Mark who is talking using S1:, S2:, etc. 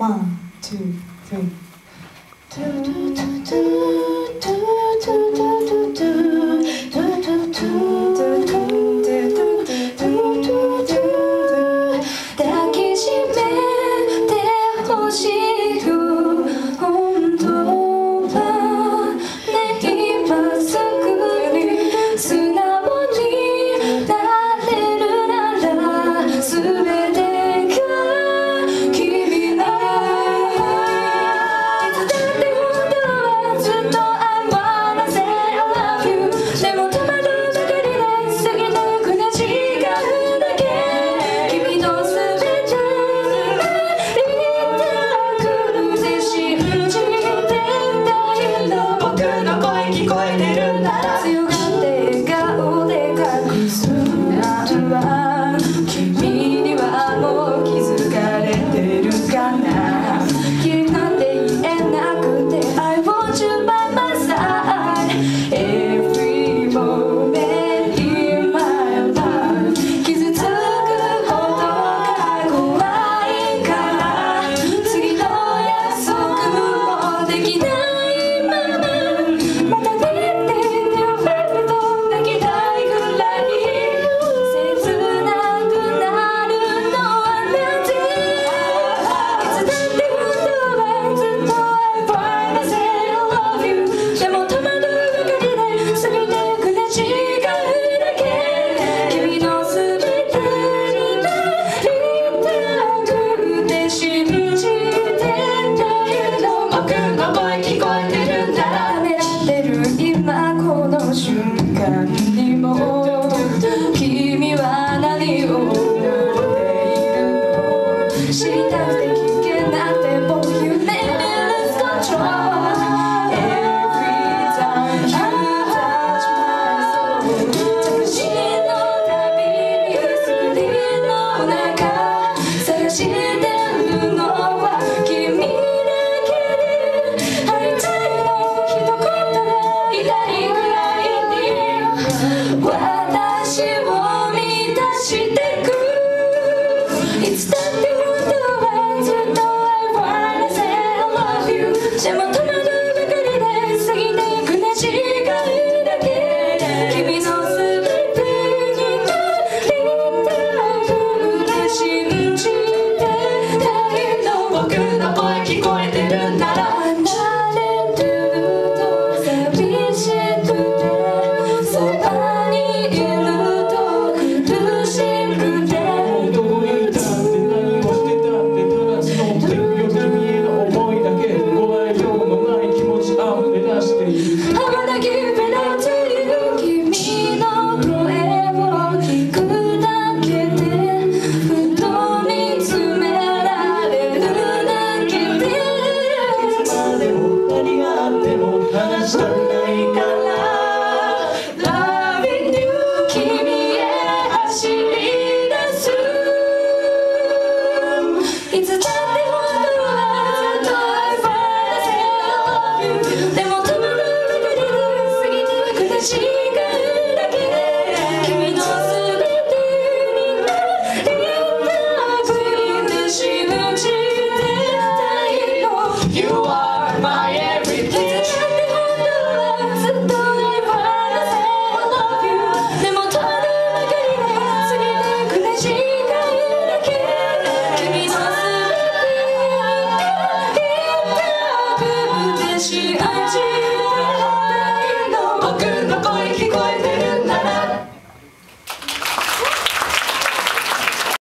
S1: One, two, three. 何も君は何を思っているのしたくてでも
S2: 何があっても離さないから。
S1: Loving 君へ走り